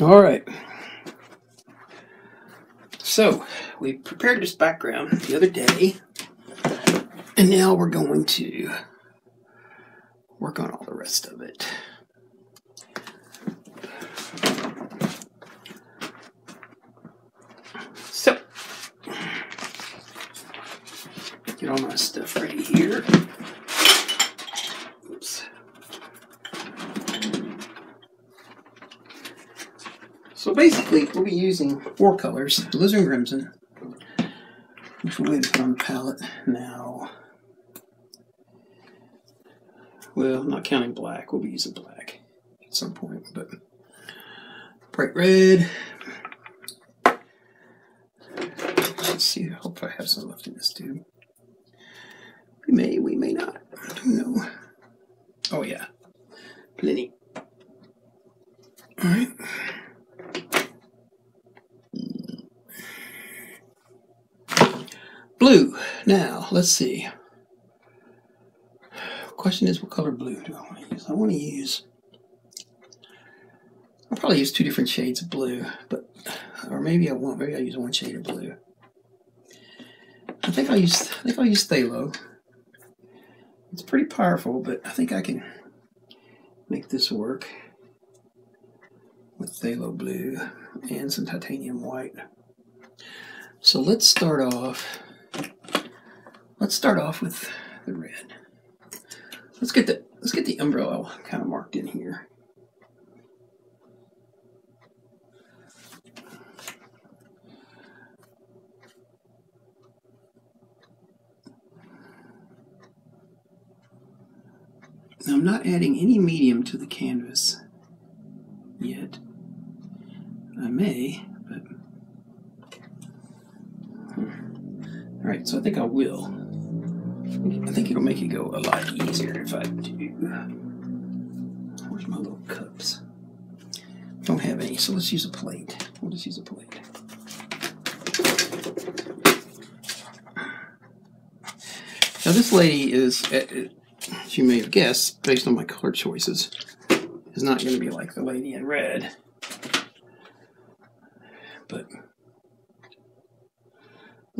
All right. So we prepared this background the other day, and now we're going to work on all the rest of it. So, get all my stuff ready here. Oops. So basically, we'll be using four colors, Alizarin Crimson, which we'll wait on the palette now. Well, not counting black, we'll be using black at some point, but bright red. Let's see, hope I have some left in this tube. We may, we may not. I don't know. Oh yeah, plenty. All right. Blue. Now, let's see. Question is, what color blue do I want to use? I want to use. I'll probably use two different shades of blue, but or maybe I won't. Maybe I'll use one shade of blue. I think I'll use. I think I'll use Phthalo. It's pretty powerful, but I think I can make this work with phthalo blue and some titanium white. So let's start off. Let's start off with the red. Let's get the let's get the umbrella kind of marked in here. Now I'm not adding any medium to the canvas yet. I may, but... All right, so I think I will. I think it'll make it go a lot easier if I do. Where's my little cups? Don't have any, so let's use a plate. We'll just use a plate. Now this lady is, uh, uh, as you may have guessed, based on my color choices, is not going to be like the lady in red. But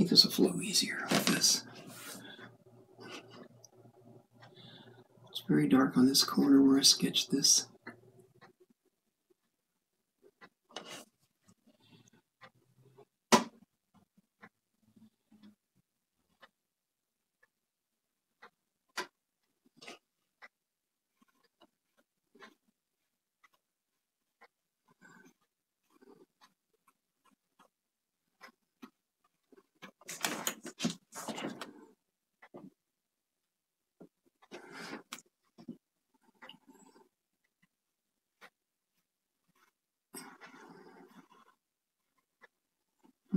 think this will flow easier with this. It's very dark on this corner where I sketched this.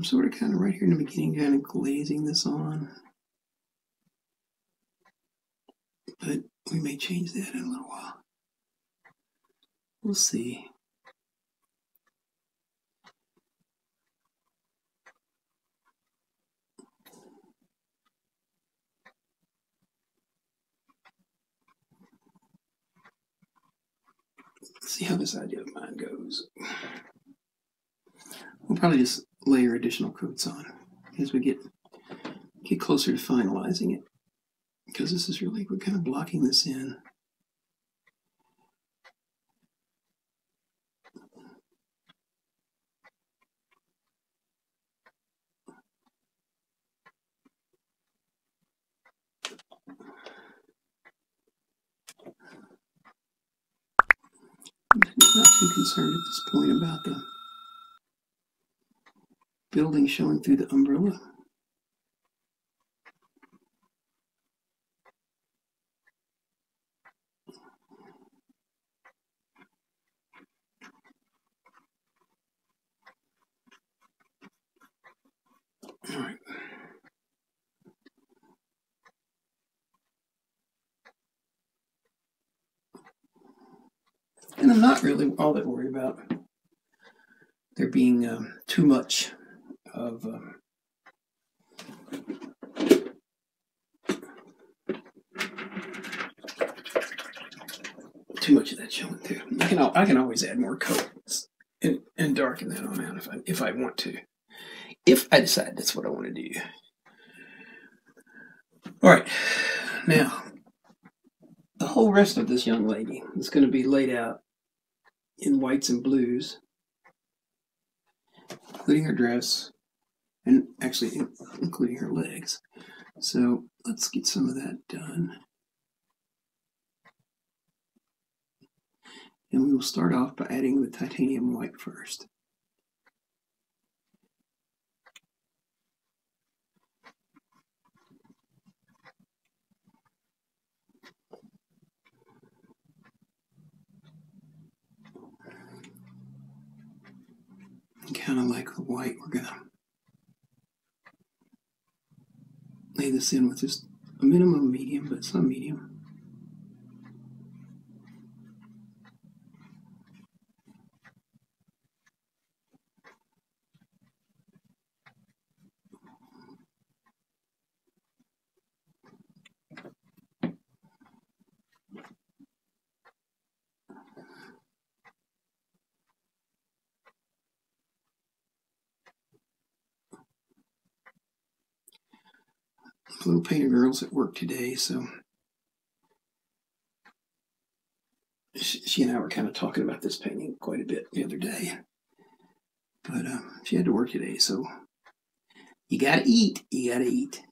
I'm sort of kind of right here in the beginning, kind of glazing this on. But we may change that in a little while. We'll see. See how this idea of mine goes. We'll probably just layer additional coats on as we get get closer to finalizing it. Because this is really we're kind of blocking this in. I'm not too concerned at this point about the building showing through the umbrella. All right. And I'm not really all that worried about there being um, too much of um, too much of that showing through. I can I can always add more coats, and, and darken that on out if I if I want to. If I decide that's what I want to do. All right, now the whole rest of this young lady is going to be laid out in whites and blues, including her dress, and actually including her legs. So let's get some of that done. And we will start off by adding the titanium white first. kind of like the white, we're going to lay this in with just a minimum medium, but some medium. little painter girls at work today, so she and I were kind of talking about this painting quite a bit the other day. But um, she had to work today, so you gotta eat. You gotta eat.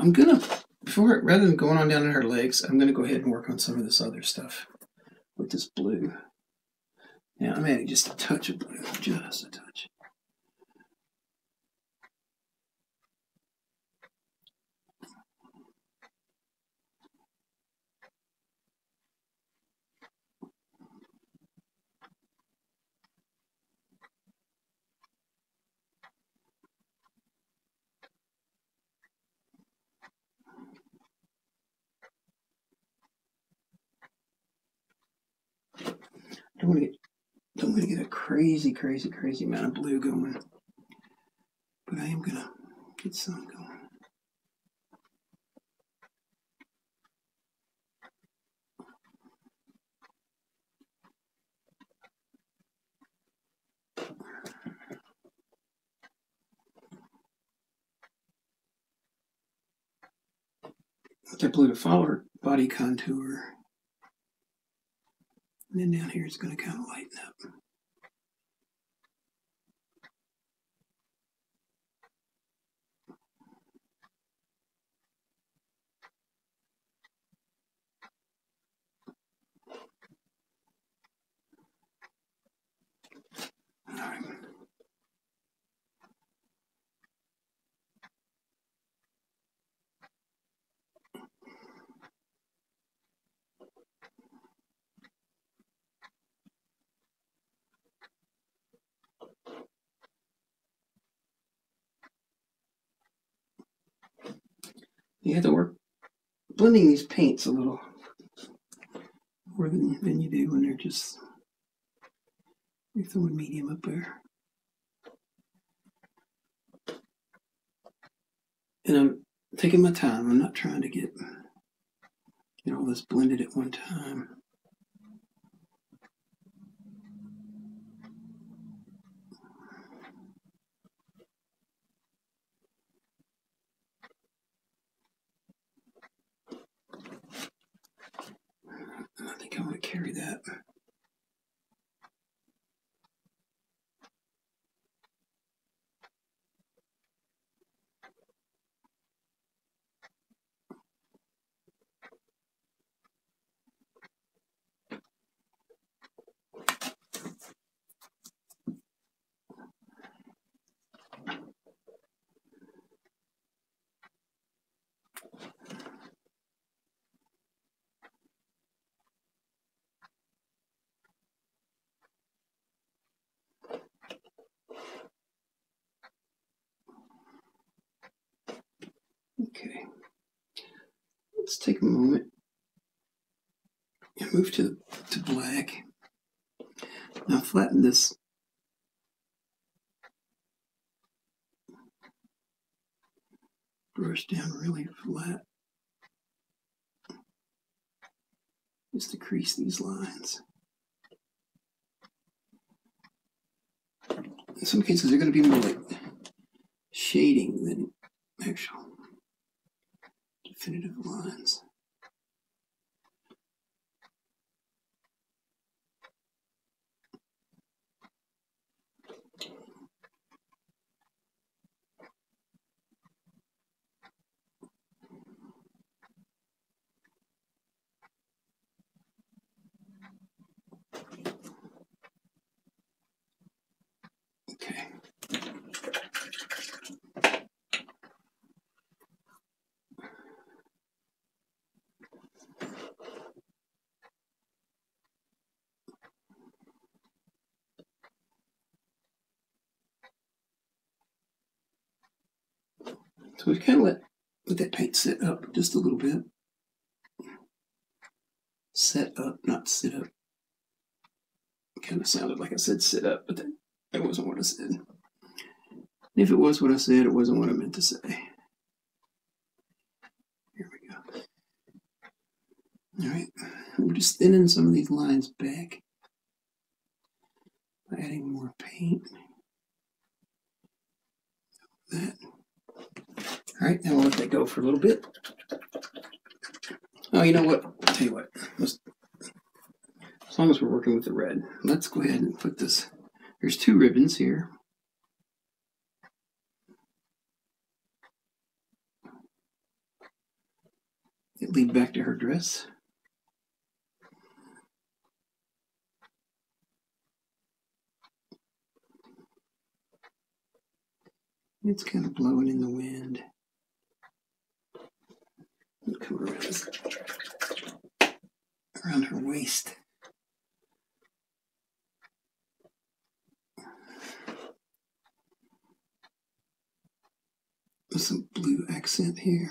I'm gonna, before rather than going on down to her legs, I'm gonna go ahead and work on some of this other stuff with this blue. Now I'm adding just a touch of blue, just a touch. Don't want to get don't want to get a crazy, crazy, crazy amount of blue going, but I am gonna get some going. That blue to follow her body contour. And then down here it's going to kind of lighten up. You have to work blending these paints a little more than, than you do when they're just you're throwing medium up there. And I'm taking my time. I'm not trying to get you know all this blended at one time. I think I'm going to carry that. Okay. Let's take a moment and move to, to black. Now flatten this brush down really flat. Just to crease these lines. In some cases, they're going to be more like shading than actual definitive lines. Okay. So we kind of let, let that paint sit up just a little bit. Set up, not sit up. Kind of sounded like I said sit up, but that, that wasn't what I said. If it was what I said, it wasn't what I meant to say. Here we go. All right, we're just thinning some of these lines back by adding more paint. That. All right, now we'll let that go for a little bit. Oh, you know what? I'll tell you what. Let's, as long as we're working with the red, let's go ahead and put this. There's two ribbons here. It lead back to her dress. It's kind of blowing in the wind. Come around, around her waist. With some blue accent here.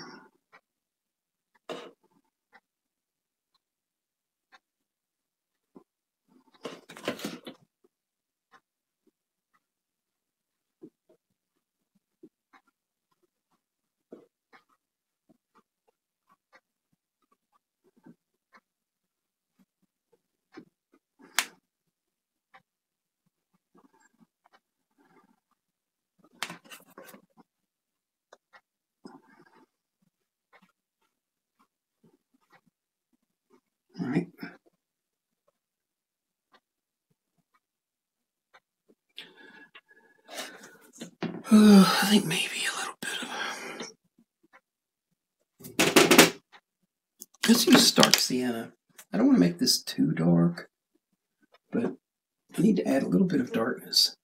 All right. Uh, I think maybe a little bit of. Let's use Dark Sienna. I don't want to make this too dark, but I need to add a little bit of darkness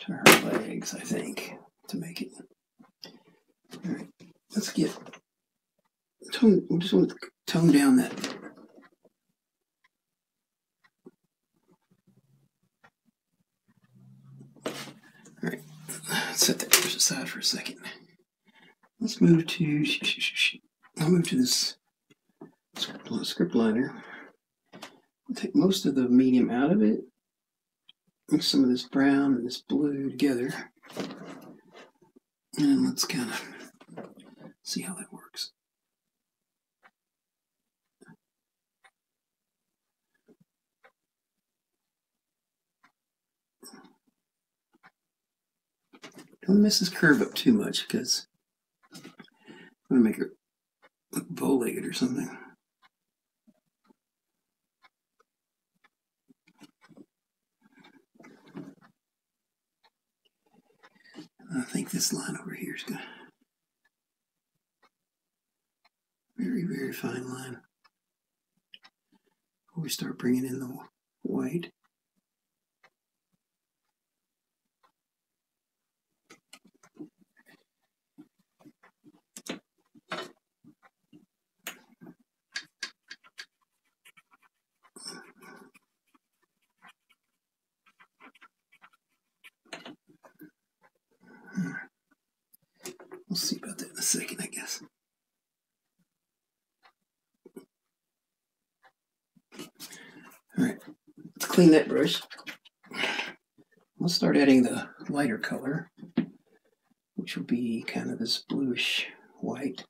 to her legs, I think, to make it. All right, let's get tone. We just want to tone down that. All right, let's set that brush aside for a second. Let's move to. I'll move to this script liner. I'll take most of the medium out of it. Mix some of this brown and this blue together. And let's kind of see how that works. Don't mess this curve up too much because I'm going to make her look bow-legged or something. I think this line over here is going to very, very fine line. Before we start bringing in the white. second, I guess. All right, let's clean that brush. We'll start adding the lighter color, which will be kind of this bluish white.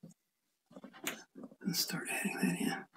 And start adding that in.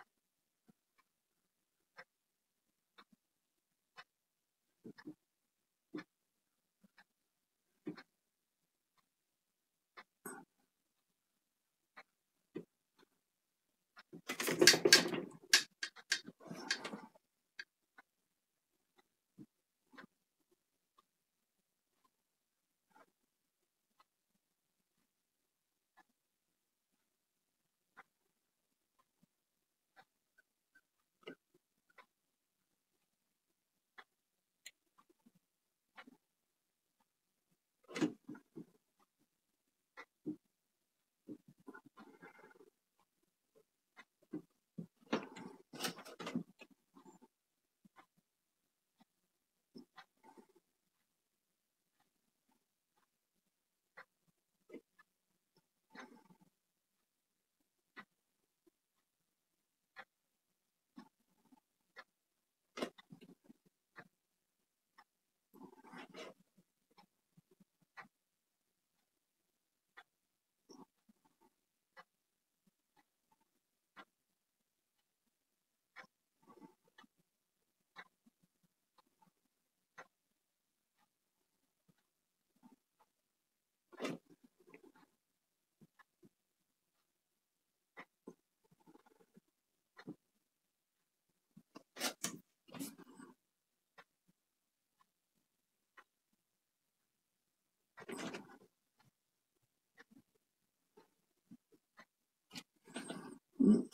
Mm,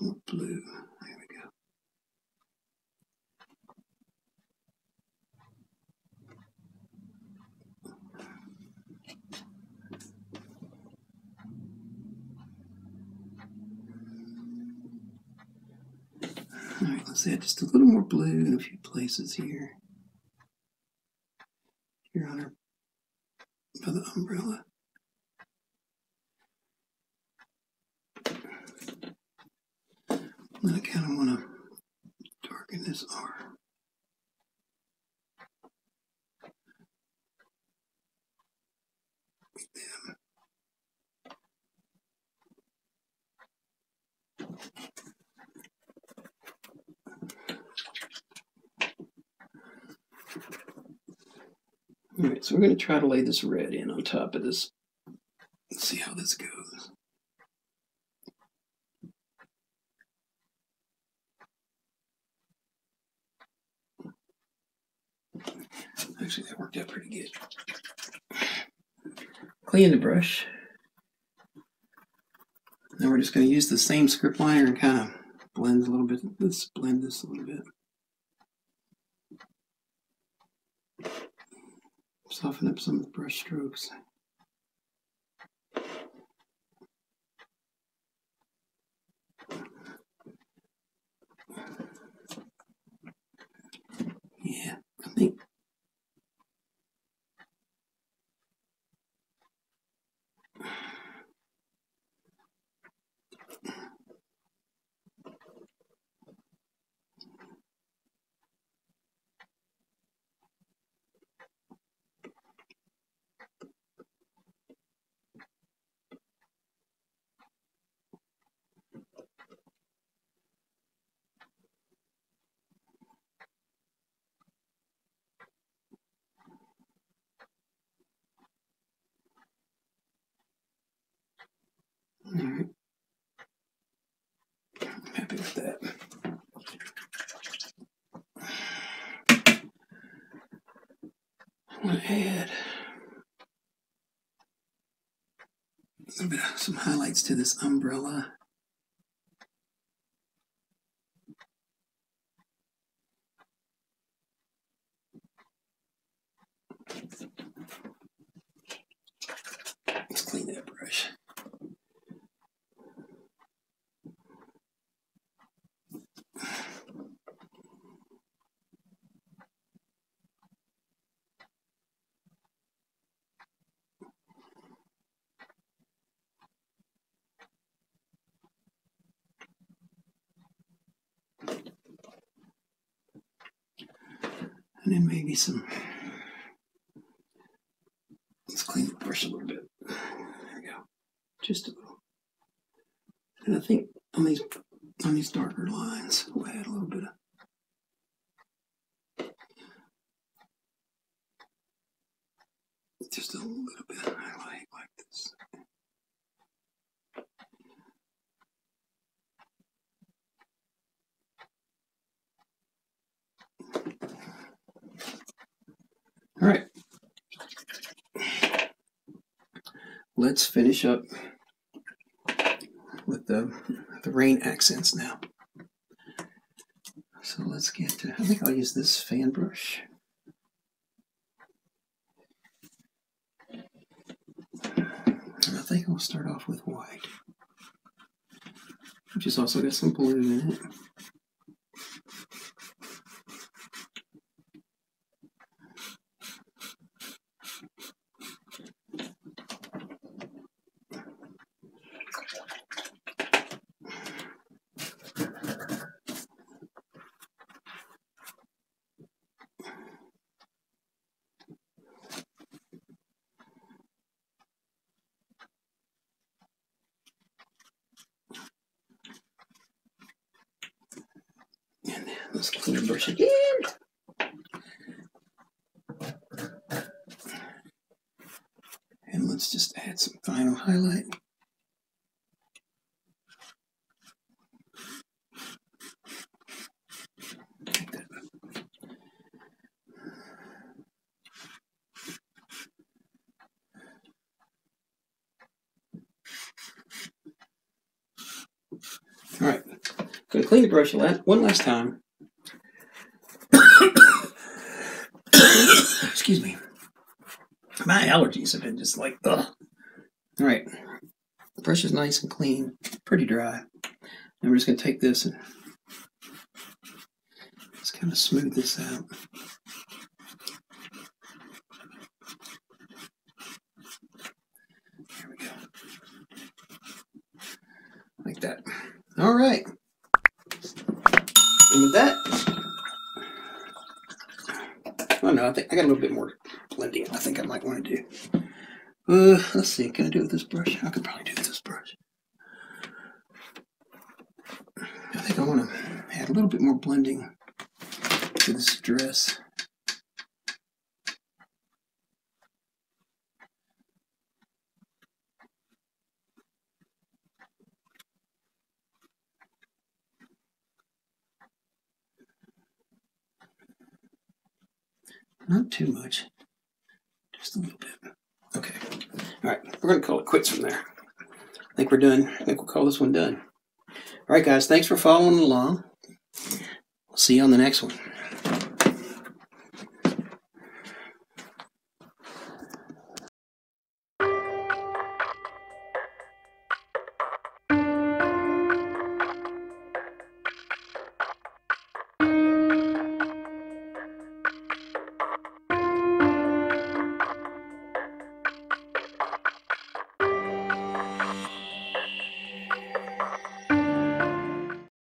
more blue. There we go. All right, let's add just a little more blue in a few places. Here on our by the umbrella. And I kind of want to darken this R. Them. Right, so we're going to try to lay this red in on top of this. Let's see how this goes. Actually, that worked out pretty good. Clean the brush. Now we're just going to use the same script liner and kind of blend a little bit. Let's blend this a little bit. Soften up some of the brush strokes. Yeah, I think All right. I'm happy with that. I'm gonna add a little bit of some highlights to this umbrella. And then maybe some. Let's clean the brush a little bit. There we go. Just a little. And I think on these on these darker lines, we'll add a little bit of just a little bit of highlight like this. All right. Let's finish up with the, the rain accents now. So let's get to, I think I'll use this fan brush. And I think I'll start off with white, which has also got some blue in it. Let's clean the brush again. And let's just add some final highlight. All right, gonna clean the brush one last time. Allergies have been just like, ugh. All right, the brush is nice and clean, pretty dry. And we're just gonna take this and just kind of smooth this out. There we go. Like that. All right. And with that, oh no, I think I got a little bit more blending. I think I might want to do. Uh, let's see. Can I do it with this brush? I could probably do this brush. I think I want to add a little bit more blending to this dress. Not too much. Just a little bit. Okay. All right. We're going to call it quits from there. I think we're done. I think we'll call this one done. All right, guys. Thanks for following along. We'll see you on the next one.